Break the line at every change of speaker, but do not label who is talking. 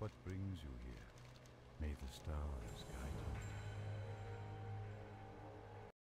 What brings you here? May the stars.